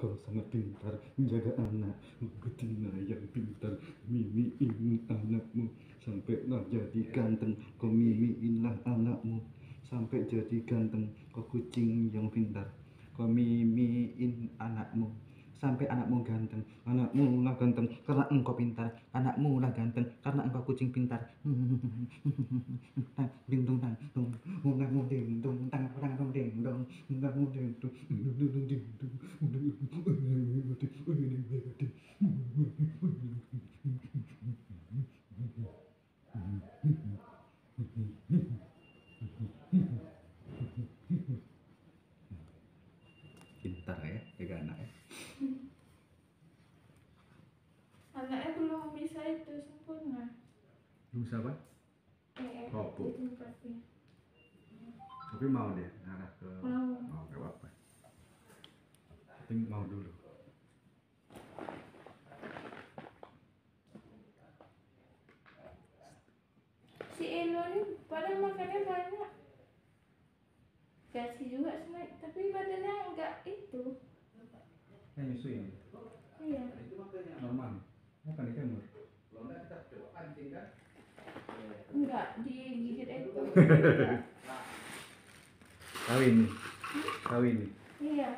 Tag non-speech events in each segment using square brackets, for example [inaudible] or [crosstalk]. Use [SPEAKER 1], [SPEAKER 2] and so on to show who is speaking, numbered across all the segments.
[SPEAKER 1] Kau sangat pintar menjaga anak Betina yang pintar Mimiin anakmu Sampailah jadi ganteng Kau mimiinlah anakmu Sampai jadi ganteng Kau kucing yang pintar. Kau mimiin anakmu Sampai anakmu ganteng Anakmu lah ganteng Karena engkau pintar. Anakmu lah ganteng Karena engkau kucing pintar Ding dong tang dong Ungamu ding dong tang tang dong ding dong Ungamu ding dong ding dong Pintar ya jaga anak ya [laughs]
[SPEAKER 2] Anaknya belum bisa itu sempurna.
[SPEAKER 1] Bisa apa?
[SPEAKER 2] Eh.
[SPEAKER 1] Tapi mau dia ngarah ke
[SPEAKER 2] Mau.
[SPEAKER 1] mau ke apa? Tapi mau dulu.
[SPEAKER 2] Si Elo ini padahal makannya banyak. Kasih juga snack, tapi badannya enggak itu.
[SPEAKER 1] Yang nyusuin
[SPEAKER 2] Iya.
[SPEAKER 1] normal. Bukan di kamar.
[SPEAKER 2] Enggak digigit itu. [laughs]
[SPEAKER 1] Kawin. Kawin.
[SPEAKER 2] iya.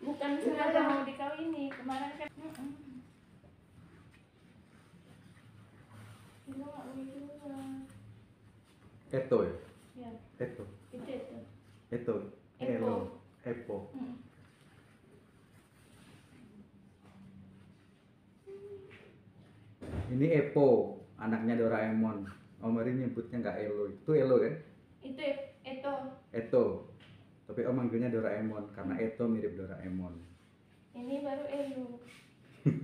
[SPEAKER 2] Bukan sengaja mau dikawini, kemarin kan.
[SPEAKER 1] Eto ya?
[SPEAKER 2] Ya,
[SPEAKER 1] Eto.
[SPEAKER 2] Itu.
[SPEAKER 1] Eto.
[SPEAKER 2] Epo.
[SPEAKER 1] Elo. Epo.
[SPEAKER 2] Mm.
[SPEAKER 1] Ini Epo, anaknya Doraemon. Om nyebutnya nggak Elo. Itu Elo kan?
[SPEAKER 2] Itu itu.
[SPEAKER 1] Eto. Tapi Om manggilnya Doraemon karena Eto mirip Doraemon.
[SPEAKER 2] Ini baru Elo. [laughs]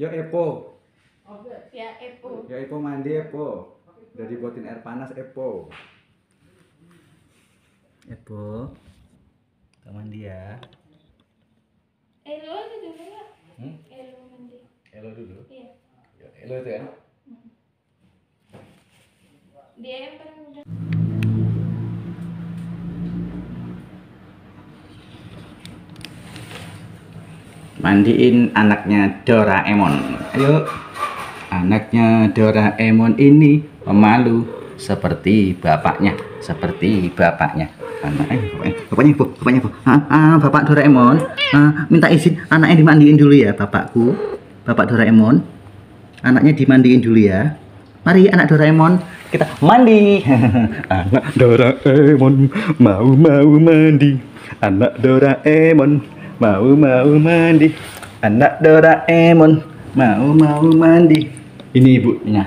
[SPEAKER 1] Yo Epo.
[SPEAKER 2] Ya Epo.
[SPEAKER 1] Ya Epo mandi Epo. Udah dibuatin air panas Epo. Epo. Kita mandi ya.
[SPEAKER 2] Elo dulu ya.
[SPEAKER 1] Hmm?
[SPEAKER 2] Elo mandi.
[SPEAKER 1] Elo dulu.
[SPEAKER 2] Iya.
[SPEAKER 1] Ya, Elo itu kan?
[SPEAKER 2] Dia yang paling muda.
[SPEAKER 1] Mandiin anaknya Doraemon. Ayo. Anaknya Doraemon ini pemalu seperti bapaknya, seperti bapaknya. Anak eh, bapaknya, bapaknya bu, bapaknya bu. Ah, ah, bapak Doraemon, ah, minta izin anaknya dimandiin dulu ya, bapakku. Bapak Doraemon, anaknya dimandiin dulu ya. Mari anak Doraemon, kita mandi. [laughs] anak Doraemon mau mau mandi. Anak Doraemon mau mau mandi. Anak Doraemon mau mau mandi. Ini ibunya.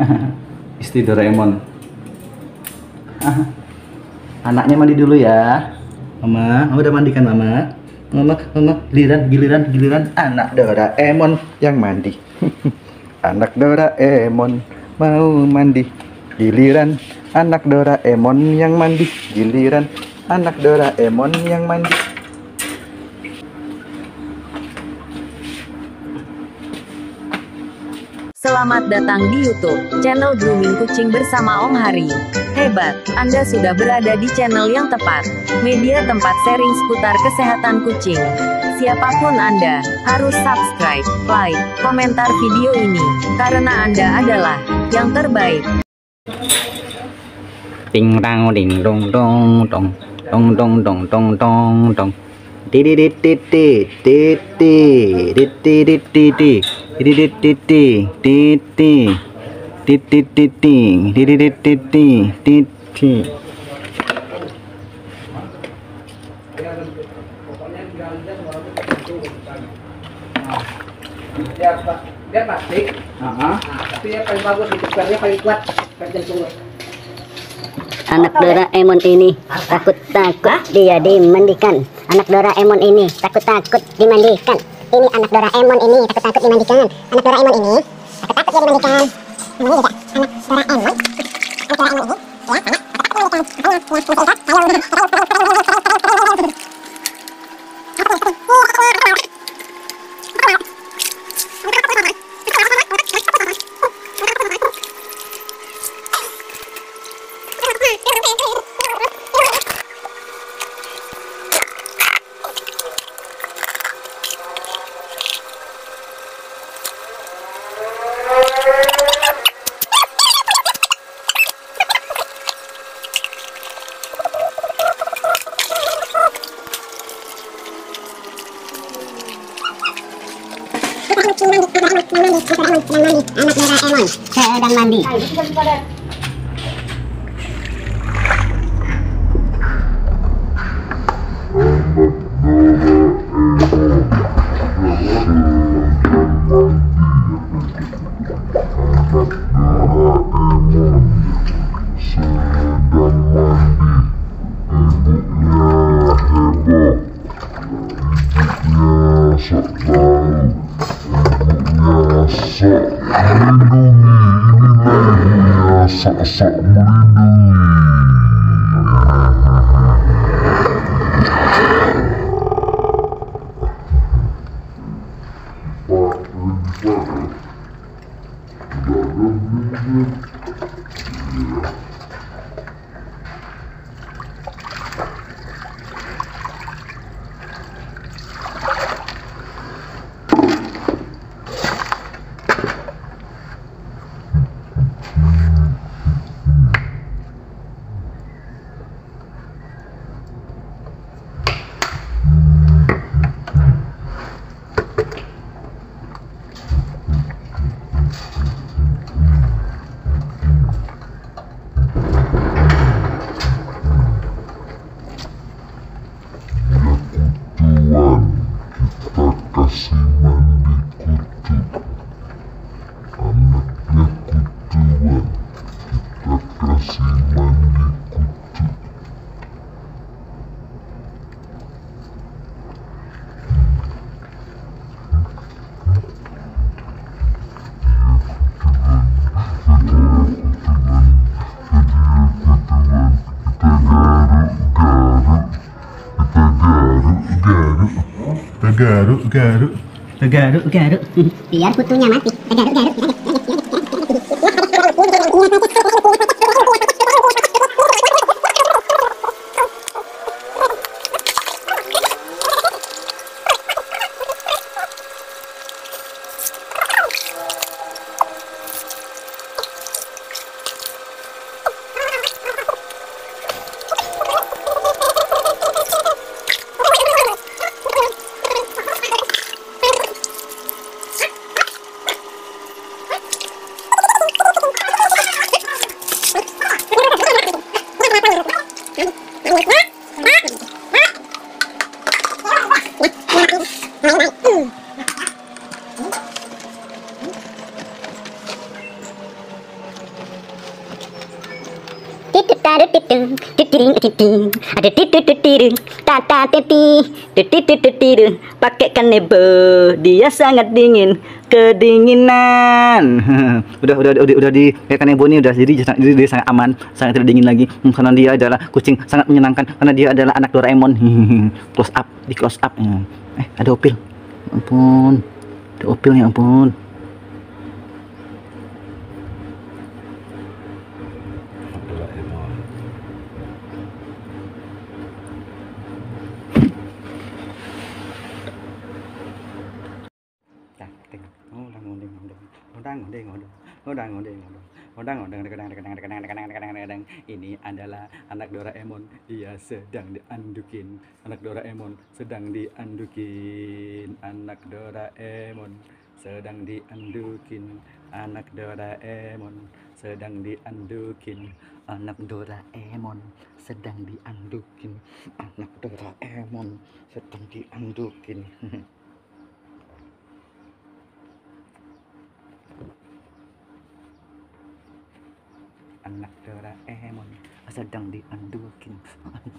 [SPEAKER 1] [laughs] Istri Doraemon. [laughs] Anaknya mandi dulu ya. Mama, mama udah mandikan mama. Mama, mama, giliran, giliran, giliran anak Doraemon yang mandi. [laughs] anak Doraemon mau mandi. Giliran anak Doraemon yang mandi. Giliran anak Doraemon yang mandi.
[SPEAKER 3] Selamat datang di YouTube, channel Grooming Kucing bersama Om Hari. Hebat, Anda sudah berada di channel yang tepat. Media tempat sharing seputar kesehatan kucing. Siapa pun Anda, harus subscribe, like, komentar video ini. Karena Anda adalah yang terbaik.
[SPEAKER 1] Ting tang ding dong dong dong dong dong dong dong dong dong di
[SPEAKER 4] anak Doraemon ini takut-takut dia dimandikan. Anak Doraemon ini takut-takut dimandikan. Ini anak Doraemon ini takut-takut dimandikan. Anak Doraemon ini takut-takut dia dimandikan. Thank you. Anak Doraemon sedang mandi.
[SPEAKER 5] sợ kasih mandi kutu. Kutuan, kita garuk-garuk. Kita garuk-garuk. Kita garuk-garuk.
[SPEAKER 1] Kita garuk garuk.
[SPEAKER 4] Ada titu tata teti
[SPEAKER 1] Pakaikan nebo, dia sangat dingin, kedinginan. [laughs] udah udah udah udah di kayak nebo ini udah jadi jadi dia sangat aman, sangat tidak dingin lagi. Hmm, karena dia adalah kucing sangat menyenangkan karena dia adalah anak Doraemon. [laughs] close up, di close up. Eh, ada opil. Ampun. Ada opil ya ampun. Ngondeng. Ngondang, ngondeng, ngondeng. Ngondang, ngondeng, kadang, kadang, kadang, kadang, kadang, kadang, kadang. Ini adalah anak Doraemon. Dia sedang diandukin. Anak Doraemon sedang diandukin. Anak Doraemon sedang diandukin. Anak Doraemon sedang diandukin. Anak Doraemon sedang diandukin. Anak Doraemon sedang diandukin. anak Doraemon sedang diandukin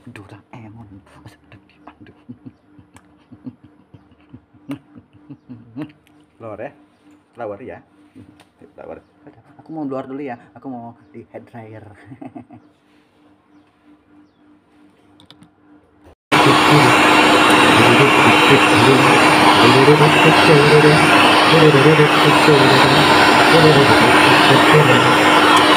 [SPEAKER 1] Doraemon sedang diandukin luar ya? Luar ya? Luar aku mau keluar dulu ya. Aku mau di head dryer. [laughs]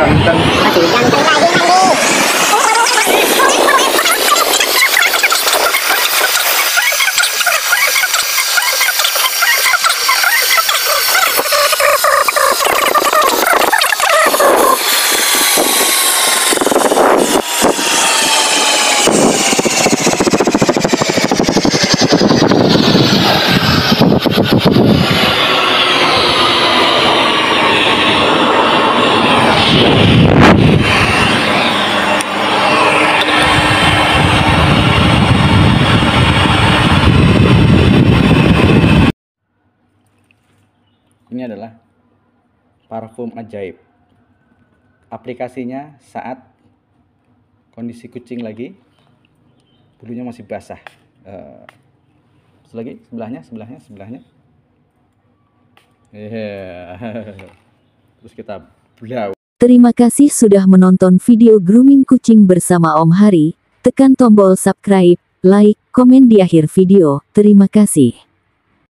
[SPEAKER 1] si ganteng
[SPEAKER 4] Masih
[SPEAKER 1] parfum ajaib aplikasinya saat kondisi kucing lagi bulunya masih basah Eh, terus lagi sebelahnya sebelahnya sebelahnya Iya. [laughs] terus kita blau
[SPEAKER 6] Terima kasih sudah menonton video grooming kucing bersama Om Hari. Tekan tombol subscribe, like, komen di akhir video. Terima kasih.